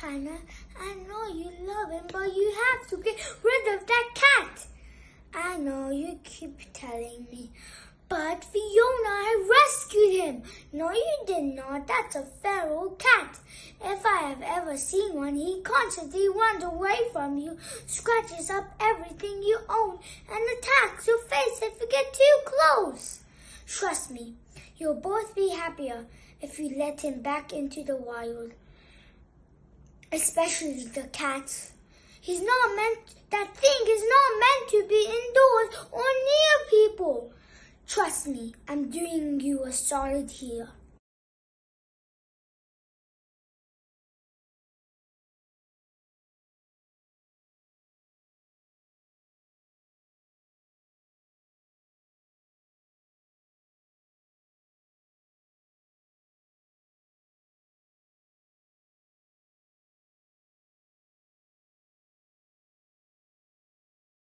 Hannah, I know you love him, but you have to get rid of that cat. I know you keep telling me, but Fiona, I rescued him. No, you did not. That's a feral cat. If I have ever seen one, he constantly runs away from you, scratches up everything you own, and attacks your face if you get too close. Trust me, you'll both be happier if you let him back into the wild. Especially the cat. He's not meant, that thing is not meant to be indoors or near people. Trust me, I'm doing you a solid here.